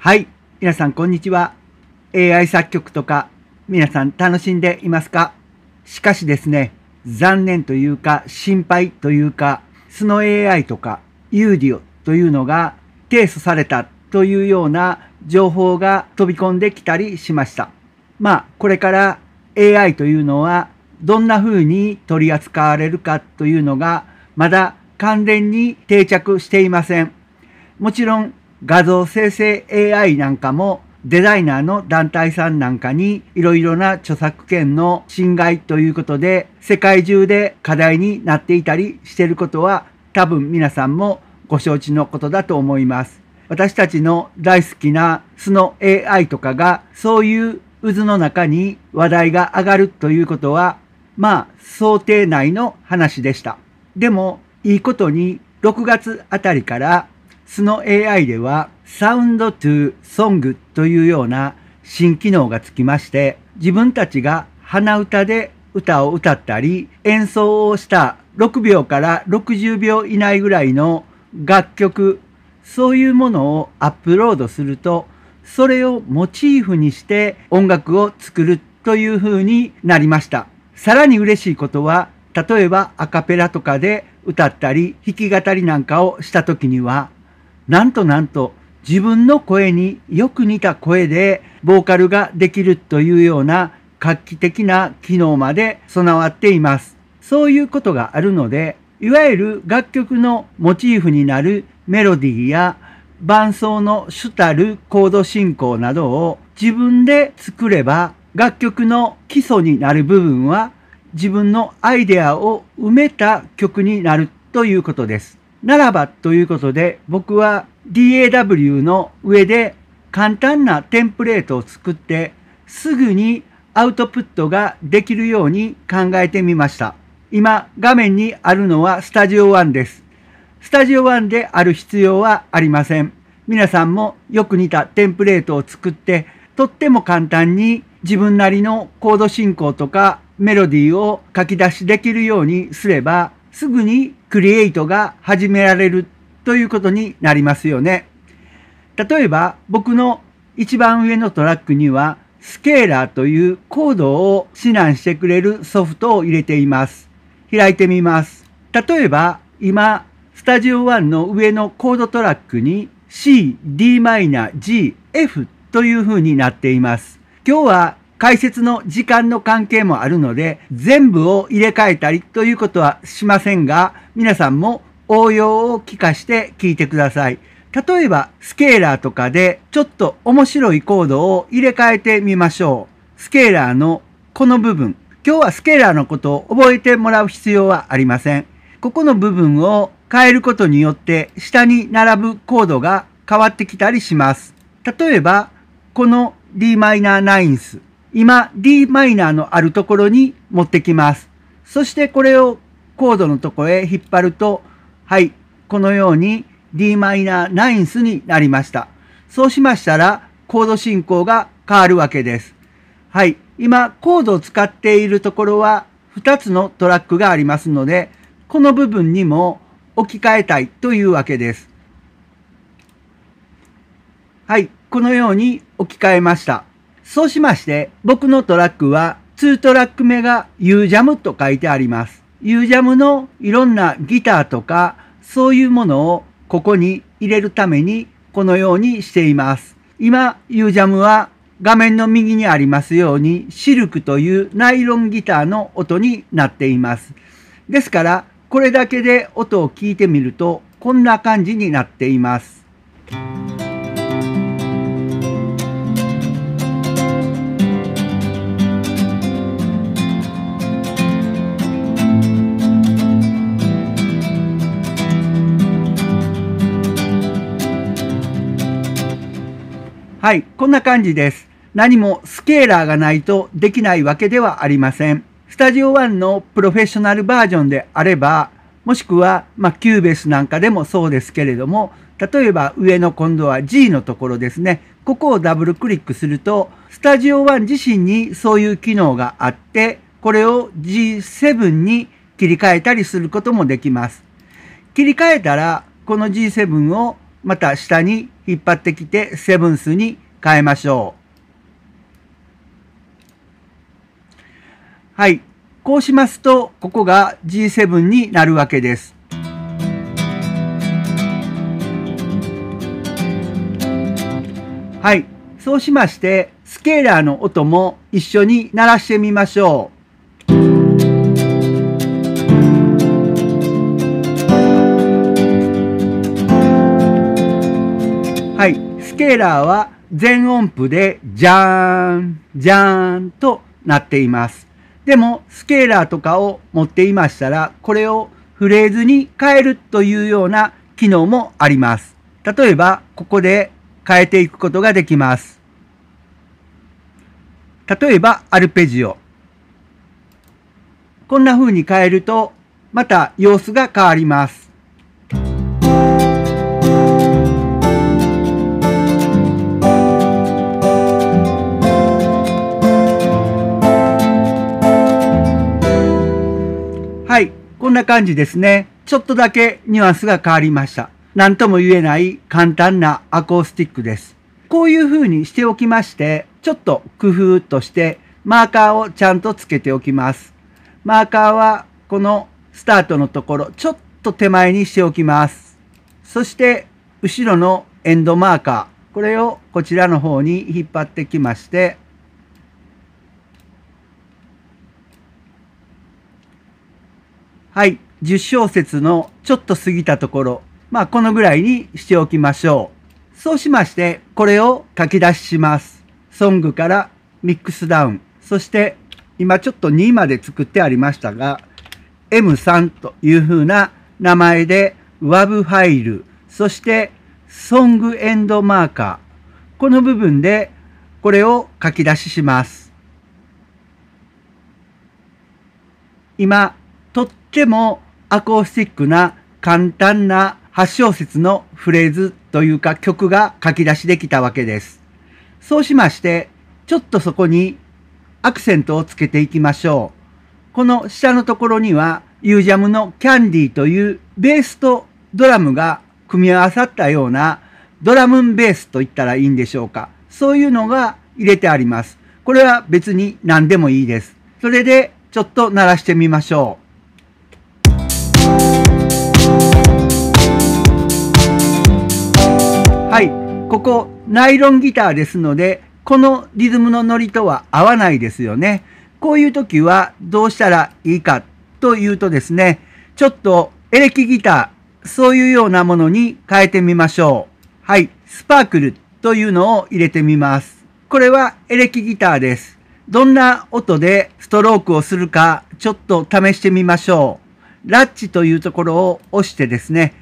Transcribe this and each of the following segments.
はい。皆さん、こんにちは。AI 作曲とか、皆さん楽しんでいますか？しかしですね、残念というか、心配というか、スノ AI とか、ユーディオというのが提訴されたというような情報が飛び込んできたりしました。まあ、これから AI というのはどんな風に取り扱われるかというのがまだ関連に定着していません。もちろん画像生成 AI なんかもデザイナーの団体さんなんかにいろいろな著作権の侵害ということで世界中で課題になっていたりしてることは多分皆さんもご承知のことだと思います。私たちの大好きな素の AI とかがそういう渦の中に話題が上がるということはまあ想定内の話でした。でもいいことに6月あたりからスノ AI ではサウンドトゥソングというような新機能がつきまして自分たちが鼻歌で歌を歌ったり演奏をした6秒から60秒以内ぐらいの楽曲そういうものをアップロードするとそれをモチーフにして音楽を作るという風になりました。さらに嬉しいことは例えばアカペラとかで歌ったり弾き語りなんかをした時にはなんとなんと自分の声によく似た声でボーカルができるというような画期的な機能まで備わっています。そういうことがあるので、いわゆる楽曲のモチーフになるメロディーや伴奏の主たるコード進行などを自分で作れば楽曲の基礎になる部分は自分のアイデアを埋めた曲になるということです。ならばということで僕は DAW の上で簡単なテンプレートを作ってすぐにアウトプットができるように考えてみました。今画面にあるのはスタジオ1です。スタジオ1である必要はありません。皆さんもよく似たテンプレートを作ってとっても簡単に自分なりのコード進行とかメロディーを書き出しできるようにすればすぐにクリエイトが始められるということになりますよね。例えば僕の一番上のトラックにはスケーラーというコードを指南してくれるソフトを入れています。開いてみます。例えば今スタジオ1の上のコードトラックに C、d マイナー、G、F という風になっています。今日は解説の時間の関係もあるので、全部を入れ替えたりということはしませんが、皆さんも応用を聞かして聞いてください。例えば、スケーラーとかでちょっと面白いコードを入れ替えてみましょう。スケーラーのこの部分。今日はスケーラーのことを覚えてもらう必要はありません。ここの部分を変えることによって下に並ぶコードが変わってきたりします。例えば、この d マイナーナインス。今 d マイナーのあるところに持ってきます。そしてこれをコードのところへ引っ張ると、はい、このように d マイナーナインスになりました。そうしましたら、コード進行が変わるわけです。はい、今コードを使っているところは2つのトラックがありますので、この部分にも置き換えたいというわけです。はい、このように置き換えました。そうしまして、僕のトラックは2トラック目が UJAM と書いてあります。UJAM のいろんなギターとかそういうものをここに入れるためにこのようにしています。今 UJAM は画面の右にありますようにシルクというナイロンギターの音になっています。ですからこれだけで音を聞いてみるとこんな感じになっています。はい、こんな感じです。何もスケーラーがないとできないわけではありません。スタジオ1のプロフェッショナルバージョンであれば、もしくは、まあ、 Cubase なんかでもそうですけれども、例えば上の今度は G のところですね。ここをダブルクリックすると、 Studio One 自身にそういう機能があって、これを G7 に切り替えたりすることもできます。切り替えたら、この G7 をまた下に引っ張ってきてセブンスに変えましょう。はい。こうしますと、ここが G7 になるわけです。はい。そうしまして、スケーラーの音も一緒に鳴らしてみましょう。はい。スケーラーは全音符でジャーン、ジャーンとなっています。でも、スケーラーとかを持っていましたら、これをフレーズに変えるというような機能もあります。例えば、ここで変えていくことができます。例えば、アルペジオ。こんな風に変えると、また様子が変わります。はいこんな感じですね。ちょっとだけニュアンスが変わりました。何とも言えない簡単なアコースティックです。こういう風にしておきまして、ちょっと工夫としてマーカーをちゃんとつけておきます。マーカーはこのスタートのところ、ちょっと手前にしておきます。そして後ろのエンドマーカー、これをこちらの方に引っ張ってきまして、はい。10小節のちょっと過ぎたところ、まあこのぐらいにしておきましょう。そうしまして、これを書き出しします。ソングからミックスダウン。そして、今ちょっと2まで作ってありましたが、M3 というふうな名前で WAV ファイル、そしてソングエンドマーカー。この部分でこれを書き出しします。今、とってもアコースティックな簡単な8小節のフレーズというか曲が書き出しできたわけです。そうしまして、ちょっとそこにアクセントをつけていきましょう。この下のところには、ユージャムのキャンディーというベースとドラムが組み合わさったようなドラムンベースと言ったらいいんでしょうか。そういうのが入れてあります。これは別に何でもいいです。それでちょっと鳴らしてみましょう。はい。ここ、ナイロンギターですので、このリズムのノリとは合わないですよね。こういう時はどうしたらいいかというとですね、ちょっとエレキギター、そういうようなものに変えてみましょう。はい。スパークルというのを入れてみます。これはエレキギターです。どんな音でストロークをするかちょっと試してみましょう。ラッチというところを押してですね、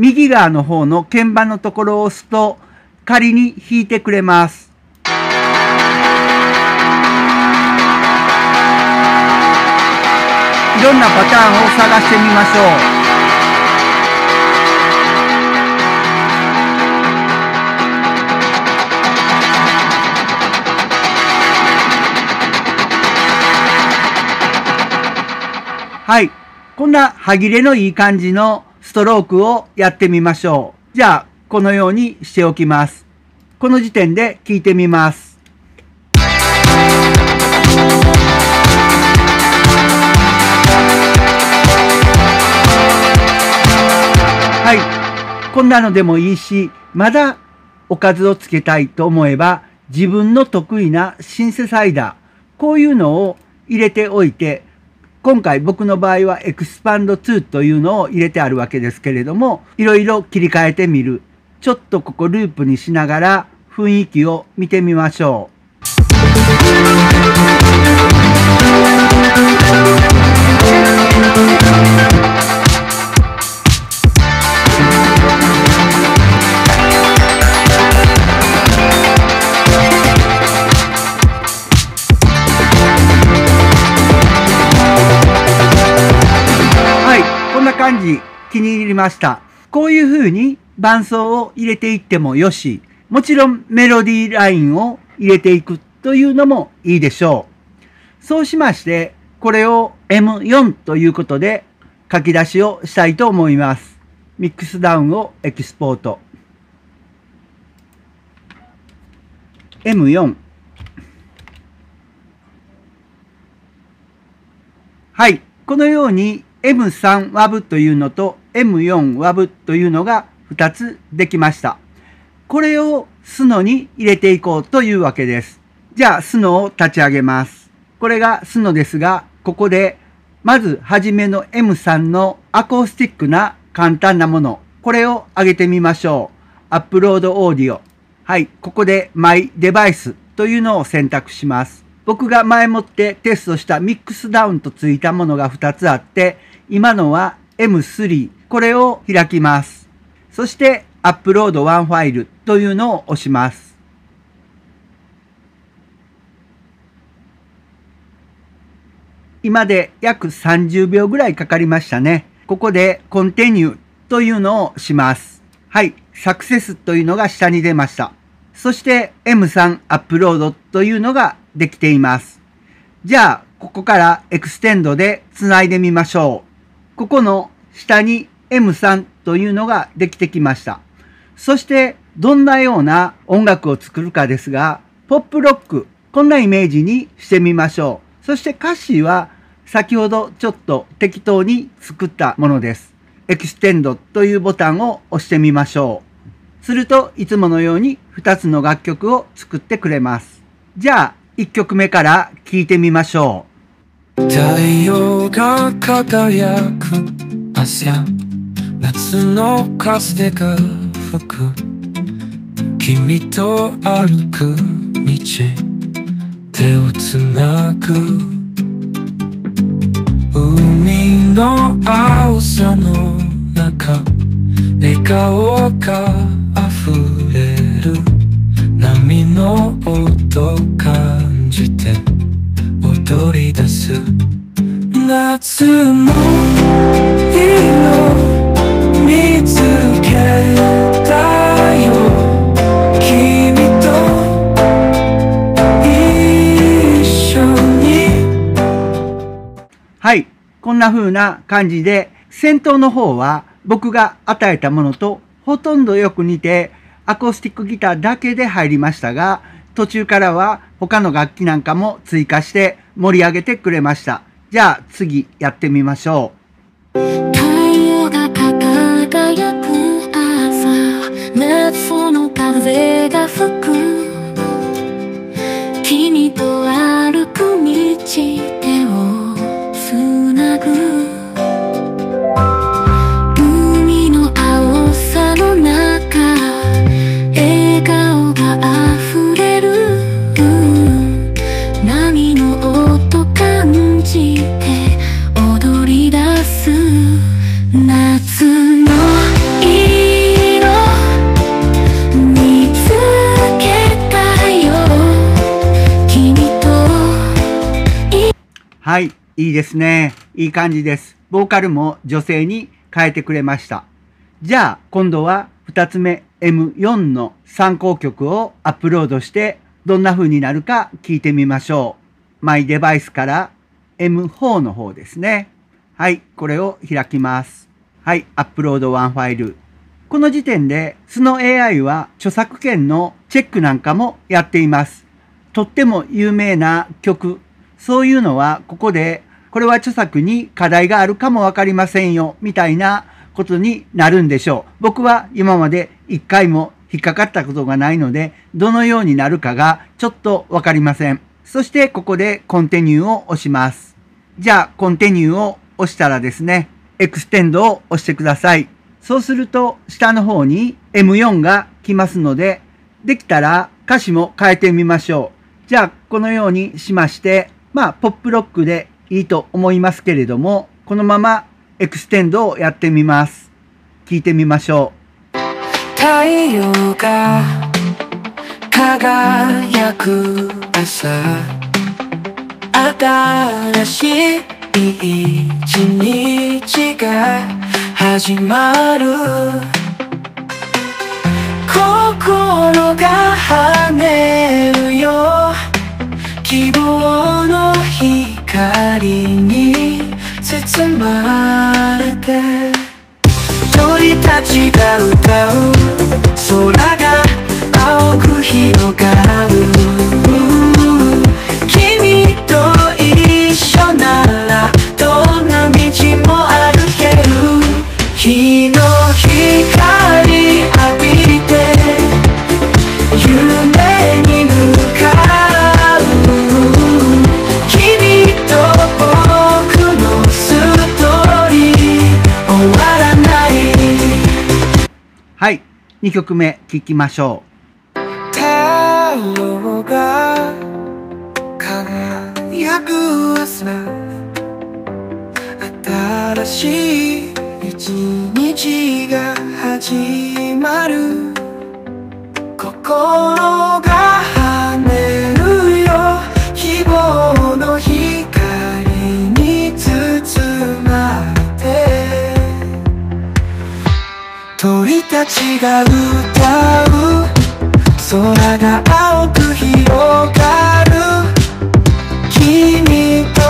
右側の方の鍵盤のところを押すと仮に弾いてくれます。いろんなパターンを探してみましょう。はい。こんな歯切れのいい感じのストロークをやってみましょう。じゃあ、このようにしておきます。この時点で聞いてみます。はい。こんなのでもいいし、まだおかずをつけたいと思えば、自分の得意なシンセサイダー、こういうのを入れておいて、今回僕の場合はエクスパンド2というのを入れてあるわけですけれども、いろいろ切り替えてみる。ちょっとここループにしながら雰囲気を見てみましょう。気に入りました。こういう風に伴奏を入れていってもよし、もちろんメロディーラインを入れていくというのもいいでしょう。そうしまして、これを M4 ということで書き出しをしたいと思います。ミックスダウンをエキスポート。M4 はいこのように M3 WAV というのと M4 WAV というのが2つできました。これをスノに入れていこうというわけです。じゃあスノを立ち上げます。これがスノですがここでまずはじめの M3 のアコースティックな簡単なもの。これを上げてみましょう。アップロードオーディオ。はい、ここでマイデバイスというのを選択します。僕が前もってテストしたミックスダウンとついたものが2つあって、今のは M3、これを開きます。そして Upload one file というのを押します。今で約30秒ぐらいかかりましたね。ここで Continue というのをします。はい、 Success というのが下に出ました。そして M3 Upload というのができています。じゃあ、ここから Extend で繋いでみましょう。ここの下に M3 というのができてきました。そして、どんなような音楽を作るかですが、ポップロック、こんなイメージにしてみましょう。そして歌詞は先ほどちょっと適当に作ったものです。 Extend というボタンを押してみましょう。するといつものように2つの楽曲を作ってくれます。じゃあ1曲目から聴いてみましょう。太陽が輝く朝夏の風が吹く。君と歩く道手をつなぐ海の青さの中笑顔夏の色見つけたよ。君と一緒に。はいこんな風な感じで。先頭の方は僕が与えたものとほとんどよく似て、アコースティックギターだけで入りましたが、途中からは他の楽器なんかも追加して盛り上げてくれました。じゃあ次やってみましょう。太陽が輝く朝、夏の風が吹く。はい、いいですね。いい感じです。ボーカルも女性に変えてくれました。じゃあ、今度は2つ目 M4 の参考曲をアップロードしてどんな風になるか聞いてみましょう。 My Device から M4 の方ですね。はい、これを開きます。はい、 Upload one file。この時点で、 Suno AI は著作権のチェックなんかもやっています。とっても有名な曲そういうのはここでこれは著作に課題があるかもわかりませんよみたいなことになるんでしょう。僕は今まで一回も引っかかったことがないので、どのようになるかがちょっとわかりません。そしてここで Continue を押します。じゃあ Continue を押したらですね、 Extend を押してください。そうすると下の方に M4 が来ますので、できたら歌詞も変えてみましょう。じゃあこのようにしまして、まあ、ポップロックでいいと思いますけれども、このまま Extend をやってみます。聞いてみましょう。太陽が輝く朝新しい一日が始まる心が跳ねるよ希望の光に包まれて。鳥たちが歌う空が2曲目聴きましょう。太郎が輝く朝。新しい一日が始まる。心たちが歌う。空が青く広がる。君と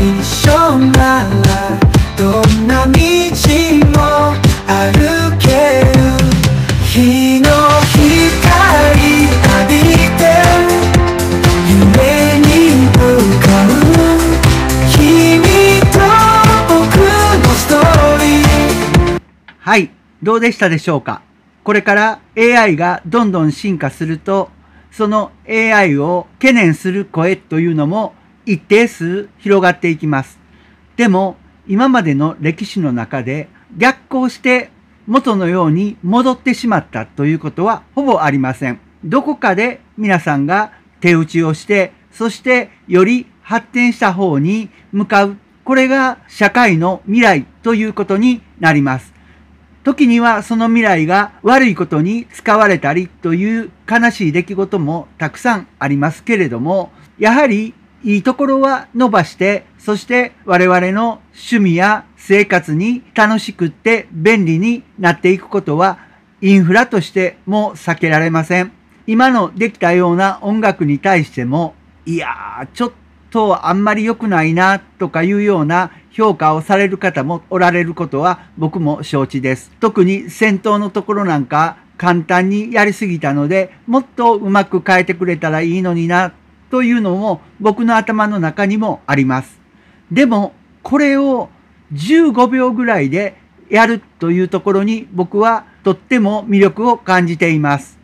一緒ならどんどうでしたでしょうか？これから AI がどんどん進化すると、その AI を懸念する声というのも一定数広がっていきます。でも、今までの歴史の中で逆行して元のように戻ってしまったということはほぼありません。どこかで皆さんが手打ちをして、そしてより発展した方に向かう。これが社会の未来ということになります。時にはその未来が悪いことに使われたりという悲しい出来事もたくさんありますけれども、やはりいいところは伸ばして、そして我々の趣味や生活に楽しくって便利になっていくことはインフラとしても避けられません。今のできたような音楽に対しても、いやー、ちょっとあんまり良くないなとかいうような評価をされる方もおられることは僕も承知です。特に戦闘のところなんか簡単にやりすぎたので、もっとうまく変えてくれたらいいのになというのも僕の頭の中にもあります。でも、これを15秒ぐらいでやるというところに僕はとっても魅力を感じています。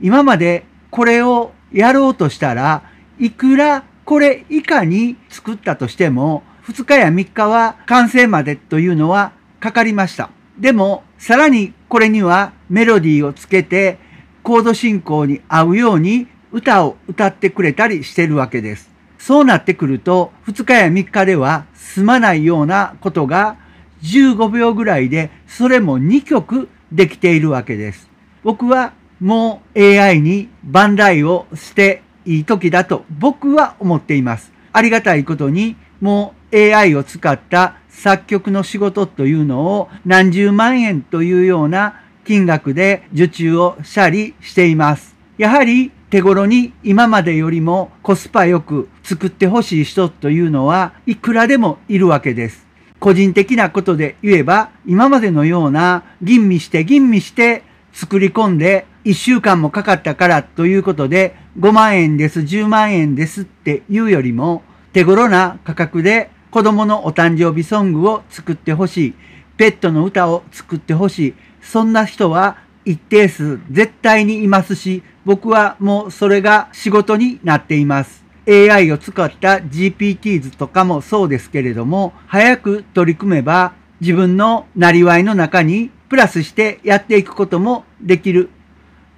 今までこれをやろうとしたらいくらこれ以下に作ったとしても2日や3日は完成までというのはかかりました。でもさらにこれにはメロディーをつけてコード進行に合うように歌を歌ってくれたりしてるわけです。そうなってくると2日や3日では済まないようなことが15秒ぐらいでそれも2曲できているわけです。僕はもう AI に万来をしていい時だと僕は思っています。ありがたいことにもう AI を使った作曲の仕事というのを何十万円というような金額で受注をしたりしています。やはり手頃に今までよりもコスパよく作ってほしい人というのはいくらでもいるわけです。個人的なことで言えば今までのような吟味して吟味して作り込んで1週間もかかったからということで5万円です10万円ですっていうよりも手頃な価格で子供のお誕生日ソングを作ってほしいペットの歌を作ってほしいそんな人は一定数絶対にいますし僕はもうそれが仕事になっています。AI を使った GPTs とかもそうですけれども早く取り組めば自分のなりわいの中にプラスしてやっていくこともできる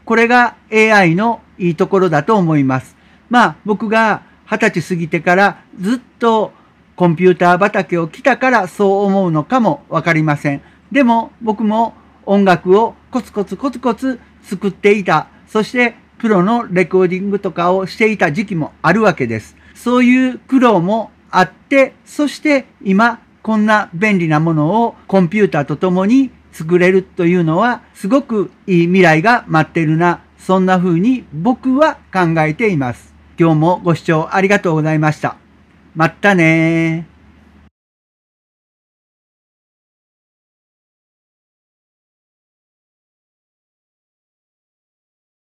これが AI のいいところだと思います。まあ僕が二十歳過ぎてからずっとコンピューター畑を来たからそう思うのかもわかりません。でも僕も音楽をコツコツコツコツ作っていた。そしてプロのレコーディングとかをしていた時期もあるわけです。そういう苦労もあって、そして今こんな便利なものをコンピューターとともに作れるというのはすごくいい未来が待ってるな。そんな風に僕は考えています。今日もご視聴ありがとうございました。まったねー。